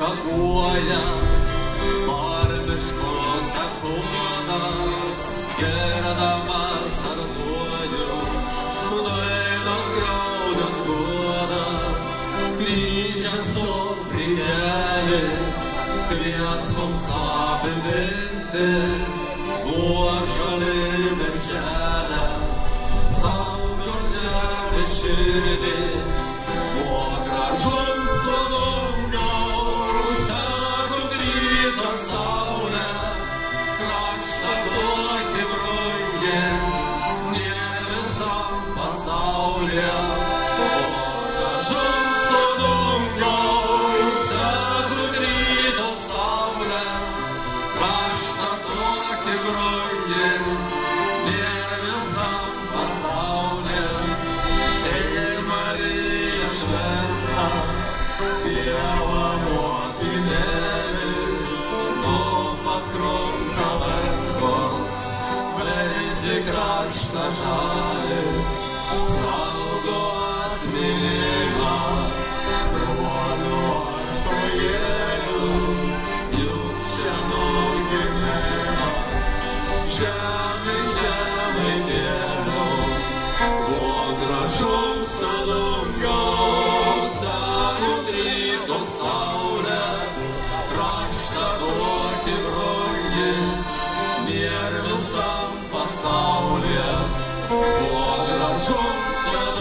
šakojas, pārmiškos esodas, gerdamas ar toju, dainos graudas godas, kryžiaus obrėlė, kvietkom saviminti, buvo šalia berželė, saugos žemė širdį, buvo gražu. kraštą žalį, saugo atminimą, ruonų antojėlių, juk čia naujimėma. songs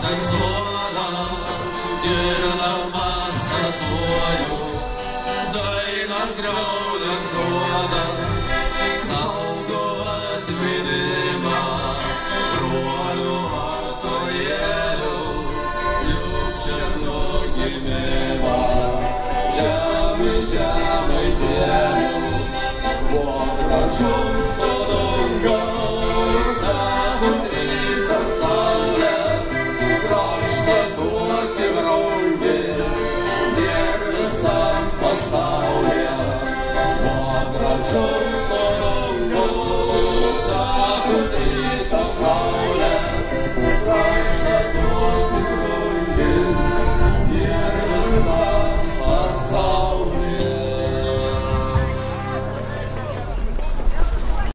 массой слонов, Дерномаса твою, Дай над грозных годом Солгу от минима, Рону отоеду, Любче ноги мимо, Жамы, жамы, деду, Вот рожу